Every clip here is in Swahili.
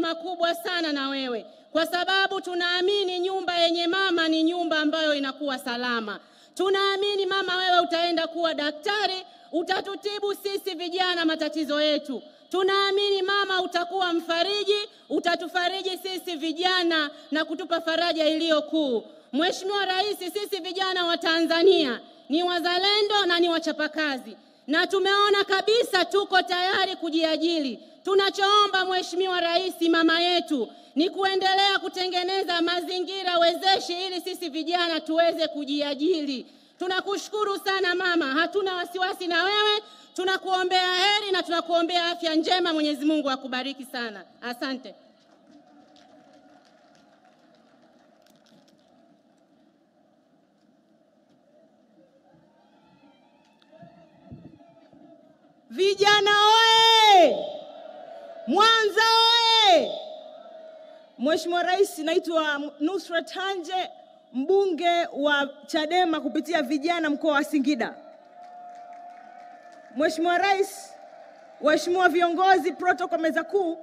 makubwa sana na wewe, kwa sababu tunaamini nyumba yenye mama ni nyumba ambayo inakuwa salama. Tunaamini mama, wewe utaenda kuwa daktari, utatutibu sisi vijana matatizo yetu. Tunaamini mama, utakuwa mfariji, utatufariji sisi vijana na kutupa faraja iliyo kuu. Mheshimiwa Rais, sisi vijana wa Tanzania ni wazalendo na ni wachapakazi na tumeona kabisa tuko tayari kujiajiri. Tunachoomba Mheshimiwa Rais, mama yetu, ni kuendelea kutengeneza mazingira wezeshi ili sisi vijana tuweze kujiajiri. Tunakushukuru sana mama, hatuna wasiwasi na wewe, tunakuombea heri na tunakuombea afya njema. Mwenyezi Mungu akubariki sana, asante. Vijana oye! Mwanza oye! Mheshimiwa Rais, naitwa Nusra Tanje, mbunge wa Chadema kupitia vijana mkoa wa Singida. Mheshimiwa Rais, waheshimiwa viongozi, protoko meza kuu,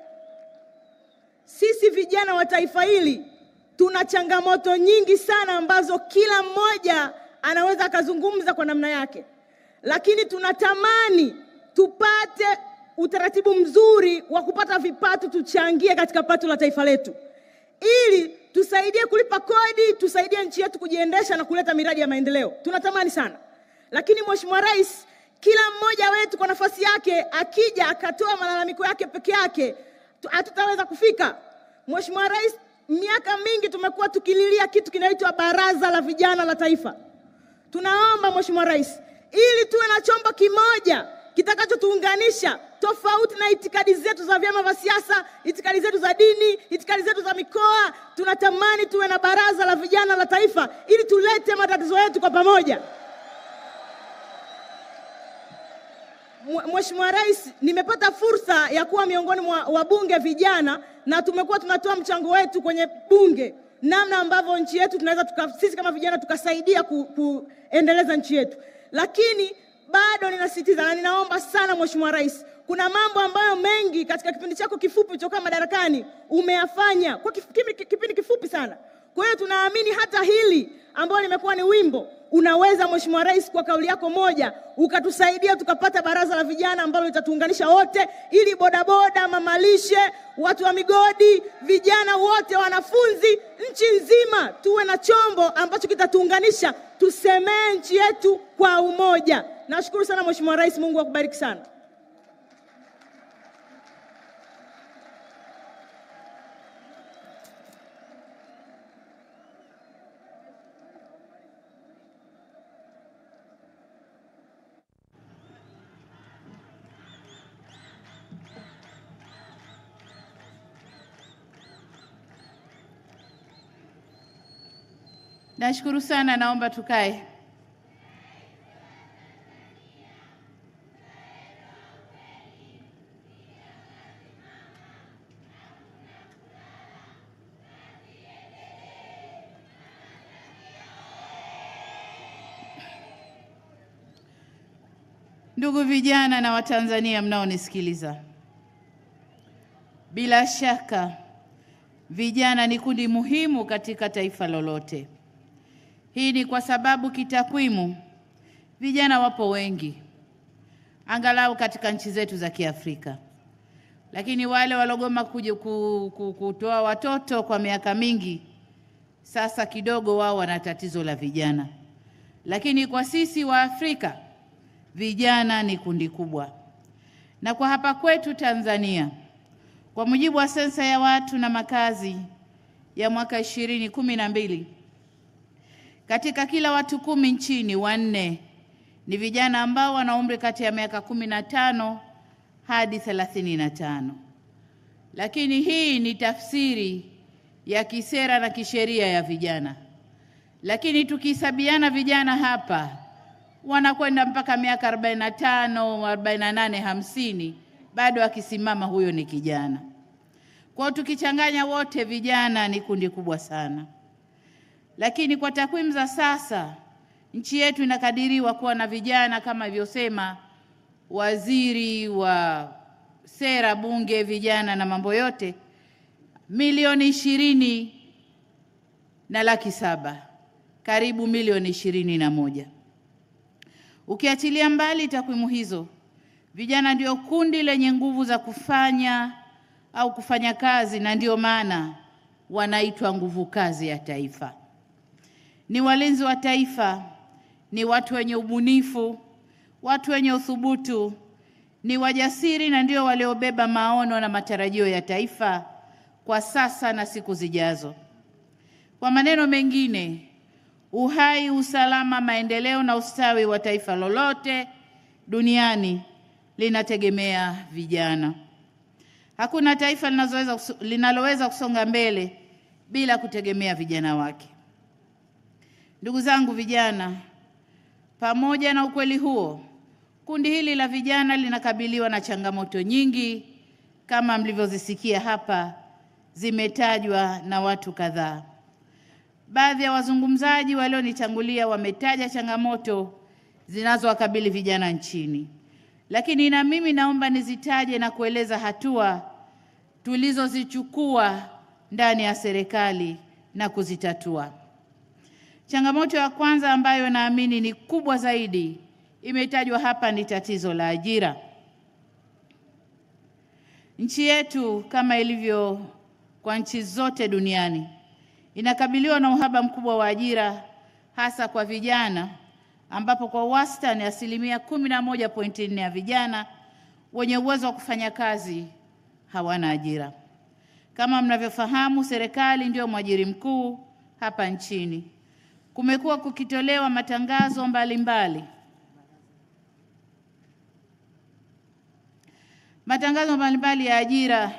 sisi vijana wa taifa hili tuna changamoto nyingi sana ambazo kila mmoja anaweza akazungumza kwa namna yake, lakini tunatamani tupate utaratibu mzuri wa kupata vipato, tuchangie katika pato la taifa letu, ili tusaidie kulipa kodi, tusaidie nchi yetu kujiendesha na kuleta miradi ya maendeleo. Tunatamani sana, lakini Mheshimiwa Rais, kila mmoja wetu kwa nafasi yake akija akatoa malalamiko yake peke yake hatutaweza kufika. Mheshimiwa Rais, miaka mingi tumekuwa tukililia kitu kinaitwa Baraza la Vijana la Taifa. Tunaomba Mheshimiwa Rais, ili tuwe na chombo kimoja kitakachotuunganisha tofauti na itikadi zetu za vyama vya siasa, itikadi zetu za dini, itikadi zetu za mikoa. Tunatamani tuwe na baraza la vijana la taifa ili tulete matatizo yetu kwa pamoja. Mheshimiwa Rais, nimepata fursa ya kuwa miongoni mwa wabunge vijana na tumekuwa tunatoa mchango wetu kwenye bunge, namna ambavyo nchi yetu tunaweza tuka, sisi kama vijana tukasaidia ku, kuendeleza nchi yetu, lakini bado ninasisitiza na ninaomba sana Mheshimiwa Rais, kuna mambo ambayo mengi katika kipindi chako kifupi ulichokaa madarakani umeyafanya kwa kipindi kifupi sana. Kwa hiyo tunaamini hata hili ambalo limekuwa ni wimbo, unaweza Mheshimiwa Rais, kwa kauli yako moja ukatusaidia tukapata baraza la vijana ambalo litatuunganisha wote, ili bodaboda, mamalishe, watu wa migodi, vijana wote, wanafunzi, nchi nzima tuwe na chombo ambacho kitatuunganisha, tusemee nchi yetu kwa umoja. Nashukuru sana Mheshimiwa Rais, Mungu akubariki sana. Nashukuru sana, naomba tukae. Ndugu vijana na Watanzania mnaonisikiliza, bila shaka vijana ni kundi muhimu katika taifa lolote. Hii ni kwa sababu kitakwimu vijana wapo wengi, angalau katika nchi zetu za Kiafrika, lakini wale walogoma kuja ku- ku- kutoa watoto kwa miaka mingi, sasa kidogo wao wana tatizo la vijana, lakini kwa sisi wa Afrika vijana ni kundi kubwa, na kwa hapa kwetu Tanzania, kwa mujibu wa sensa ya watu na makazi ya mwaka ishirini kumi na mbili katika kila watu kumi nchini wanne ni vijana ambao wana umri kati ya miaka kumi na tano hadi thelathini na tano. Lakini hii ni tafsiri ya kisera na kisheria ya vijana, lakini tukihesabiana vijana hapa wanakwenda mpaka miaka 45, 48, 50, bado akisimama huyo ni kijana. Kwa tukichanganya wote, vijana ni kundi kubwa sana lakini kwa takwimu za sasa nchi yetu inakadiriwa kuwa na vijana kama ilivyosema waziri wa sera, bunge, vijana na mambo yote, milioni ishirini na laki saba, karibu milioni ishirini na moja. Ukiachilia mbali takwimu hizo, vijana ndio kundi lenye nguvu za kufanya au kufanya kazi, na ndio maana wanaitwa nguvu kazi ya taifa. Ni walinzi wa taifa, ni watu wenye ubunifu, watu wenye uthubutu, ni wajasiri na ndio waliobeba maono na matarajio ya taifa kwa sasa na siku zijazo. Kwa maneno mengine, uhai, usalama, maendeleo na ustawi wa taifa lolote duniani linategemea vijana. Hakuna taifa linaloweza kusonga mbele bila kutegemea vijana wake. Ndugu zangu vijana, pamoja na ukweli huo, kundi hili la vijana linakabiliwa na changamoto nyingi kama mlivyozisikia hapa, zimetajwa na watu kadhaa. Baadhi ya wazungumzaji walionitangulia wametaja changamoto zinazowakabili vijana nchini, lakini na mimi naomba nizitaje na kueleza hatua tulizozichukua ndani ya serikali na kuzitatua. Changamoto ya kwanza ambayo naamini ni kubwa zaidi imetajwa hapa ni tatizo la ajira. Nchi yetu kama ilivyo kwa nchi zote duniani inakabiliwa na uhaba mkubwa wa ajira hasa kwa vijana ambapo kwa wastani asilimia kumi na moja pointi nne ya vijana wenye uwezo wa kufanya kazi hawana ajira. Kama mnavyofahamu, serikali ndio mwajiri mkuu hapa nchini. Kumekuwa kukitolewa matangazo mbalimbali mbali. Matangazo mbalimbali ya ajira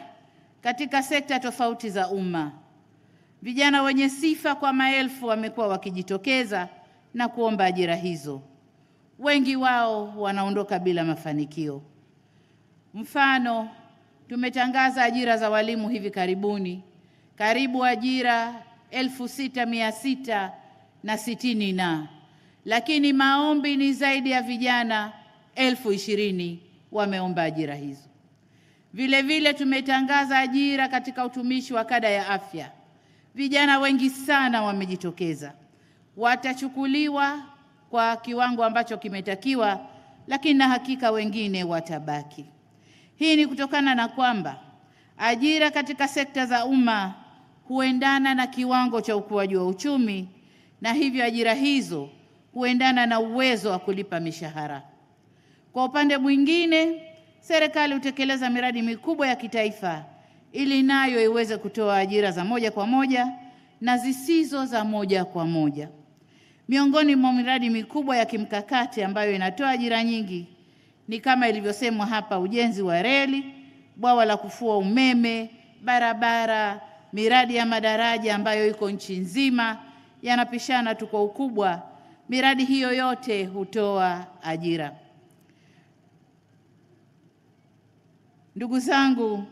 katika sekta tofauti za umma. Vijana wenye sifa kwa maelfu wamekuwa wakijitokeza na kuomba ajira hizo. Wengi wao wanaondoka bila mafanikio. Mfano, tumetangaza ajira za walimu hivi karibuni, karibu ajira elfu sita mia sita na sitini na lakini maombi ni zaidi ya vijana elfu ishirini wameomba ajira hizo. Vile vile tumetangaza ajira katika utumishi wa kada ya afya. Vijana wengi sana wamejitokeza, watachukuliwa kwa kiwango ambacho kimetakiwa, lakini na hakika wengine watabaki. Hii ni kutokana na kwamba ajira katika sekta za umma huendana na kiwango cha ukuaji wa uchumi, na hivyo ajira hizo huendana na uwezo wa kulipa mishahara. Kwa upande mwingine, serikali hutekeleza miradi mikubwa ya kitaifa ili nayo iweze kutoa ajira za moja kwa moja na zisizo za moja kwa moja. Miongoni mwa miradi mikubwa ya kimkakati ambayo inatoa ajira nyingi ni kama ilivyosemwa hapa, ujenzi wa reli, bwawa la kufua umeme, barabara, miradi ya madaraja ambayo iko nchi nzima, yanapishana tu kwa ukubwa. Miradi hiyo yote hutoa ajira. Ndugu zangu,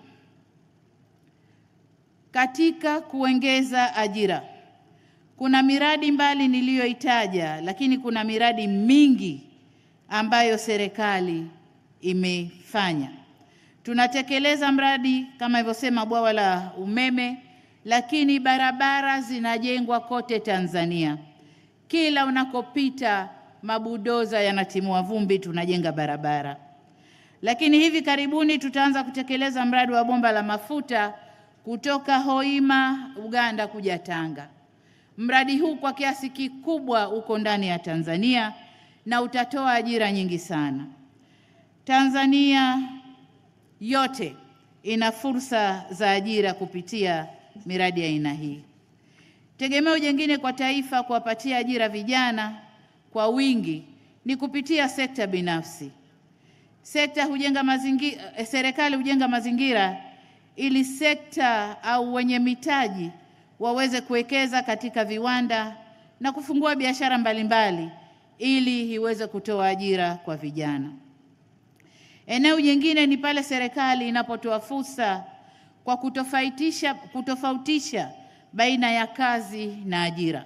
katika kuongeza ajira kuna miradi mbali niliyoitaja, lakini kuna miradi mingi ambayo serikali imefanya. Tunatekeleza mradi kama ilivyosema bwawa la umeme, lakini barabara zinajengwa kote Tanzania. Kila unakopita mabudoza yanatimua vumbi, tunajenga barabara. Lakini hivi karibuni tutaanza kutekeleza mradi wa bomba la mafuta kutoka Hoima Uganda kuja Tanga. Mradi huu kwa kiasi kikubwa uko ndani ya Tanzania na utatoa ajira nyingi sana. Tanzania yote ina fursa za ajira kupitia miradi ya aina hii. Tegemeo jingine kwa taifa kuwapatia ajira vijana kwa wingi ni kupitia sekta binafsi. Sekta hujenga mazingira, serikali hujenga mazingira ili sekta au wenye mitaji waweze kuwekeza katika viwanda na kufungua biashara mbalimbali ili iweze kutoa ajira kwa vijana. Eneo jingine ni pale serikali inapotoa fursa kwa kutofautisha, kutofautisha baina ya kazi na ajira.